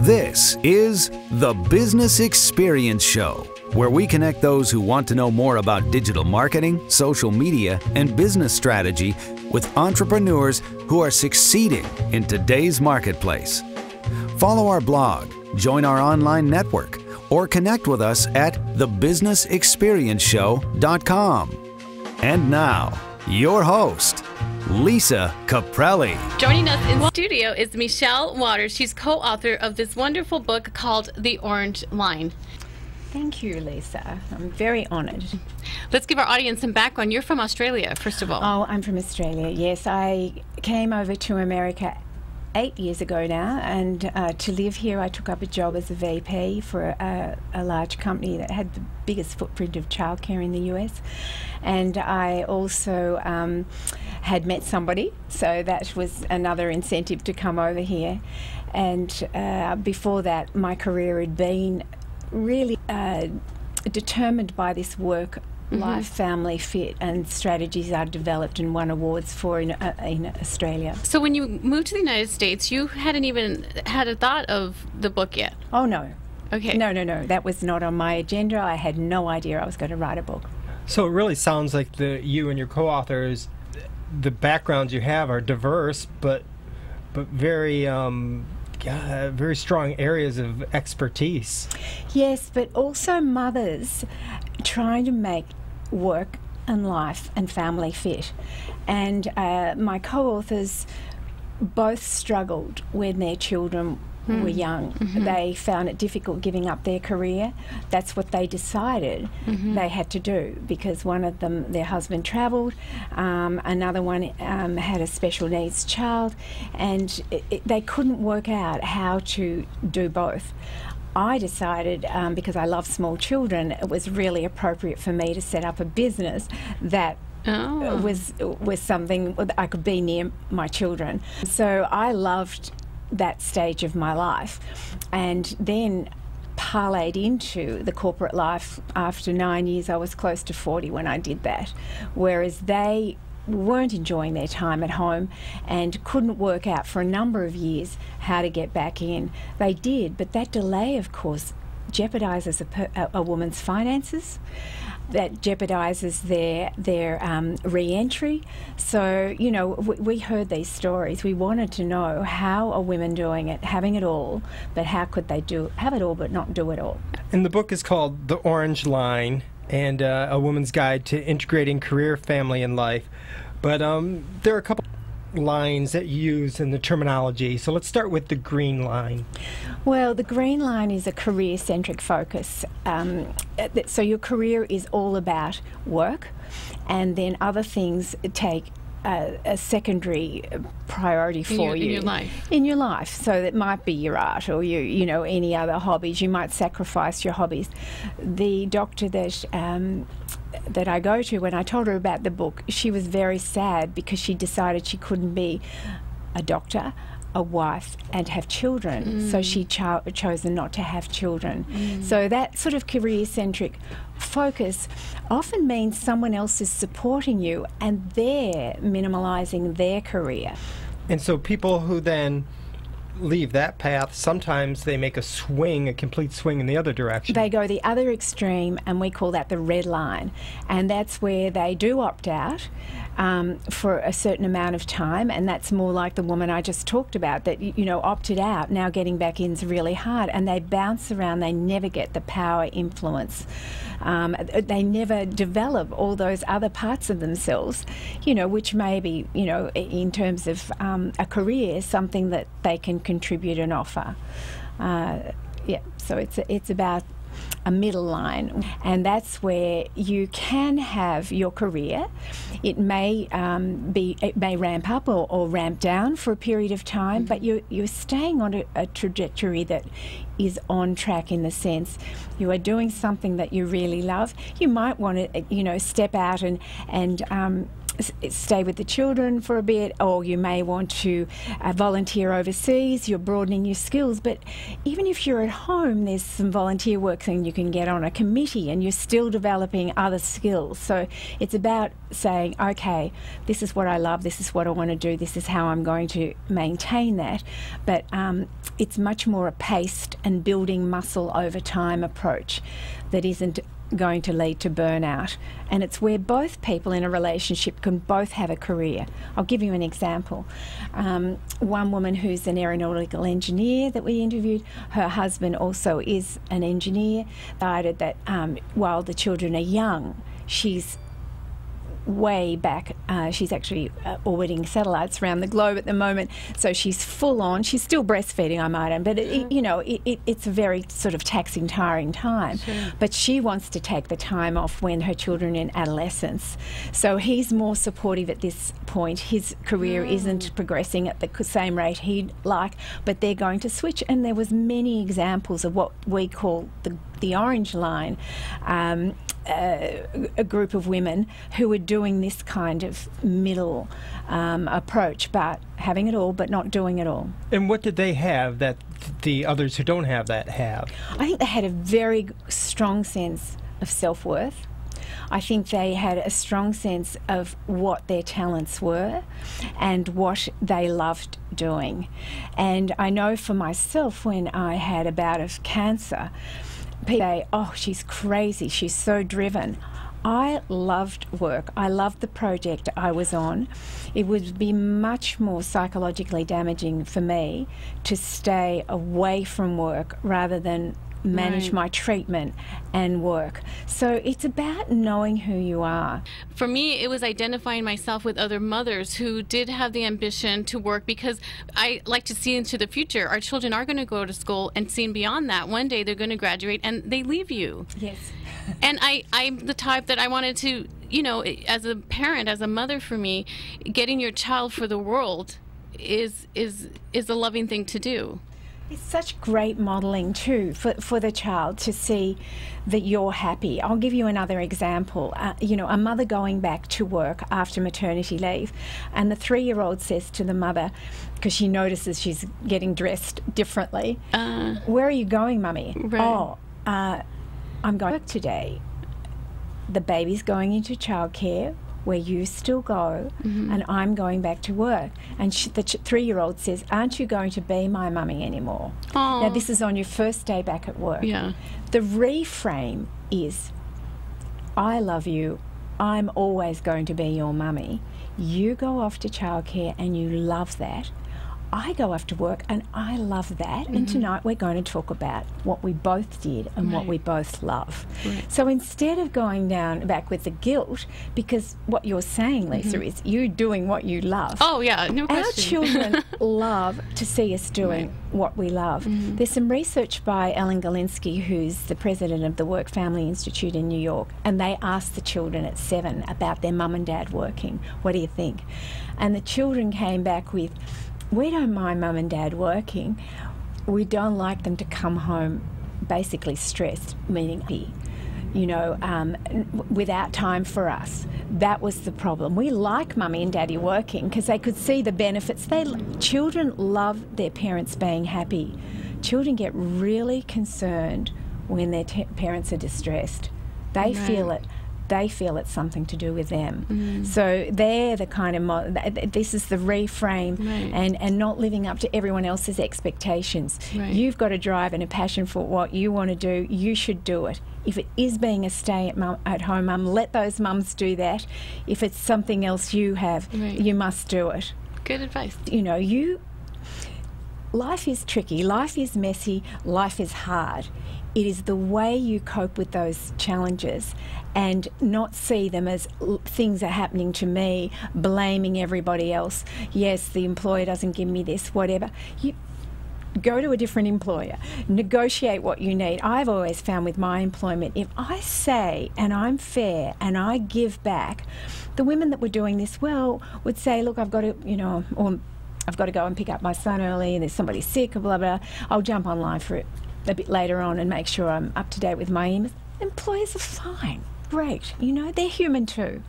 This is the Business Experience Show, where we connect those who want to know more about digital marketing, social media, and business strategy with entrepreneurs who are succeeding in today's marketplace. Follow our blog, join our online network, or connect with us at thebusinessexperienceshow.com. And now, your host, Lisa Caprelli. Joining us in studio is Michelle Waters. She's co-author of this wonderful book called The Orange Line. Thank you, Lisa. I'm very honoured. Let's give our audience some background. You're from Australia, first of all. Oh, I'm from Australia. Yes, I came over to America eight years ago now, and uh, to live here, I took up a job as a VP for a, a, large company that had the biggest footprint of childcare in the US. And I also um, had met somebody, so that was another incentive to come over here. And uh, before that, my career had been really uh, determined by this work Mm-hmm. life, family, fit, and strategies are developed and won awards for in, uh, in Australia. So, when you moved to the United States, you hadn't even had a thought of the book yet? Oh, no. Okay. No, no, no. That was not on my agenda. I had no idea I was going to write a book. So, it really sounds like the you and your co authors, the backgrounds you have are diverse, but, but very. Um, uh, very strong areas of expertise. Yes, but also mothers trying to make work and life and family fit. And uh, my co authors both struggled when their children mm. were young. Mm-hmm. They found it difficult giving up their career. That's what they decided mm-hmm. they had to do because one of them, their husband travelled, um, another one um, had a special needs child, and it, it, they couldn't work out how to do both. I decided, um, because I love small children, it was really appropriate for me to set up a business that Oh. was was something I could be near my children. So I loved that stage of my life, and then parlayed into the corporate life after nine years. I was close to forty when I did that, whereas they weren't enjoying their time at home and couldn't work out for a number of years how to get back in. They did, but that delay, of course, jeopardizes a, a woman's finances. That jeopardizes their their um, re-entry. So you know, we, we heard these stories. We wanted to know how are women doing it, having it all, but how could they do have it all but not do it all? And the book is called The Orange Line and uh, A Woman's Guide to Integrating Career, Family, and Life. But um, there are a couple lines that you use in the terminology. So let's start with the green line. Well, the green line is a career centric focus. Um, so your career is all about work, and then other things take a, a, secondary priority for in your, you in your life. In your life, so it might be your art or you, you know, any other hobbies. You might sacrifice your hobbies. The doctor that um, that I go to, when I told her about the book, she was very sad because she decided she couldn't be a doctor, a wife, and have children. Mm. So she cho- chosen not to have children. Mm. So that sort of career centric focus often means someone else is supporting you and they're minimalizing their career. And so people who then leave that path, sometimes they make a swing, a complete swing in the other direction. They go the other extreme, and we call that the red line. And that's where they do opt out um, for a certain amount of time, and that's more like the woman I just talked about that, you know, opted out. Now getting back in is really hard, and they bounce around, they never get the power influence. Um, they never develop all those other parts of themselves, you know, which may be, you know, in terms of um, a career, something that they can contribute and offer. Uh, yeah, so it's it's about a middle line, and that's where you can have your career. It may um, be it may ramp up or, or, ramp down for a period of time, but you're you're staying on a, a, trajectory that is on track in the sense you are doing something that you really love. You might want to you know step out and and um, stay with the children for a bit, or you may want to uh, volunteer overseas. You're broadening your skills. But even if you're at home, there's some volunteer work thing you can get on a committee, and you're still developing other skills. So it's about saying, okay, this is what I love, this is what I want to do, this is how I'm going to maintain that. But um, it's much more a paced and building muscle over time approach that isn't going to lead to burnout. And it's where both people in a relationship can both have a career. I'll give you an example. Um, one woman who's an aeronautical engineer that we interviewed, her husband also is an engineer, decided that um, while the children are young, she's way back. Uh, she's actually uh, orbiting satellites around the globe at the moment, so she's full on. She's still breastfeeding, I might add, but it, it, you know, it, it, it's a very sort of taxing, tiring time. But she wants to take the time off when her children are in adolescence. So he's more supportive at this point. His career isn't progressing at the same rate he'd like, but they're going to switch. And there was many examples of what we call the the orange line. Um, a group of women who were doing this kind of middle um, approach, but having it all, but not doing it all. And what did they have that the others who don't have that have? I think they had a very strong sense of self worth. I think they had a strong sense of what their talents were and what they loved doing. And I know for myself, when I had a bout of cancer, people say, Oh, she's crazy, she's so driven. I loved work. I loved the project I was on. It would be much more psychologically damaging for me to stay away from work rather than manage Right. my treatment and work. So it's about knowing who you are. For me, it was identifying myself with other mothers who did have the ambition to work because I like to see into the future. Our children are going to go to school and seeing beyond that. One day they're going to graduate and they leave you. Yes. and I, I'm the type that I wanted to, you know, as a parent, as a mother for me, getting your child for the world is is is a loving thing to do. It's such great modelling too for, for the child to see that you're happy. I'll give you another example. Uh, you know, a mother going back to work after maternity leave, and the three year old says to the mother, because she notices she's getting dressed differently, Uh, Where are you going, mummy? Right. Oh, uh, I'm going to work today. The baby's going into childcare where you still go, Mm-hmm. and I'm going back to work. And sh the ch- three year old says, Aren't you going to be my mummy anymore? Aw. Now, this is on your first day back at work. Yeah. The reframe is I love you. I'm always going to be your mummy. You go off to childcare and you love that. I go after work and I love that. And tonight we're going to talk about what we both did and what we both love. Right. So instead of going down back with the guilt, because what you're saying, Lisa, is you doing what you love. oh yeah, no Our question. children love to see us doing what we love. Mm-hmm. There's some research by Ellen Galinsky, who's the president of the Work Family Institute in New York, and they asked the children at seven about their mum and dad working. What do you think? And the children came back with, We don't mind mum and dad working. We don't like them to come home basically stressed, meaning you know, um, without time for us. That was the problem. We like mummy and daddy working because they could see the benefits. They children love their parents being happy. Children get really concerned when their t- parents are distressed. They feel it. They feel it's something to do with them. Mm. So they're the kind of mo- th- th- this is the reframe Right. and and not living up to everyone else's expectations. Right. You've got a drive and a passion for what you want to do. You should do it. If it is being a stay at, mum, at home mum, let those mums do that. If it's something else you have, Right. you must do it. Good advice. You know, you life is tricky, life is messy, life is hard. It is the way you cope with those challenges and not see them as things are happening to me, blaming everybody else. Yes, the employer doesn't give me this, whatever. You go to a different employer, negotiate what you need. I've always found with my employment, if I say and I'm fair and I give back, the women that were doing this well would say, Look, I've got to, you know, or I've got to go and pick up my son early and there's somebody sick blah, blah. I'll jump online for it a bit later on and make sure I'm up to date with my emails. Employers are fine. Great. You know, they're human too.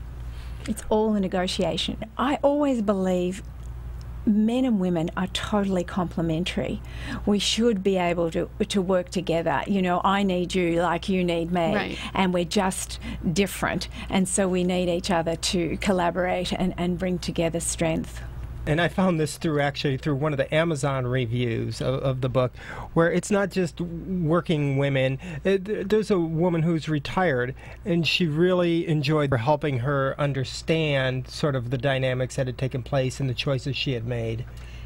It's all a negotiation. I always believe men and women are totally complementary. We should be able to to work together. You know, I need you like you need me, Right. and we're just different, and so we need each other to collaborate and, and bring together strength. And I found this through actually through one of the Amazon reviews of, of the book, where it's not just working women. Uh, th- There's a woman who's retired, and she really enjoyed helping her understand sort of the dynamics that had taken place and the choices she had made.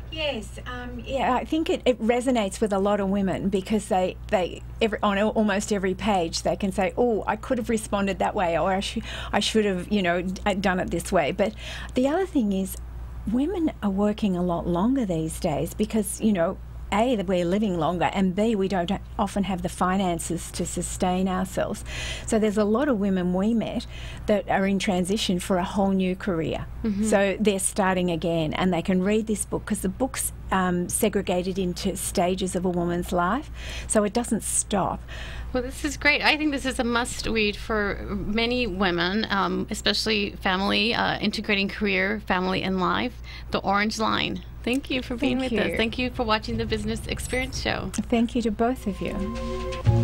Yes, um, yeah, I think it, it resonates with a lot of women because they, they every, on al- almost every page they can say, "Oh, I could have responded that way, or I, sh- I should have, you know, uh, done it this way." But the other thing is, women are working a lot longer these days because you know. A, that we're living longer, and B, we don't often have the finances to sustain ourselves. So there's a lot of women we met that are in transition for a whole new career. So they're starting again, and they can read this book because the book's um, segregated into stages of a woman's life, so it doesn't stop. Well, this is great. I think this is a must read for many women, um, especially family, uh, integrating career, family, and life. The Orange Line. Thank you for being Thank with us. Thank you for watching the Business Experience Show. Thank you to both of you.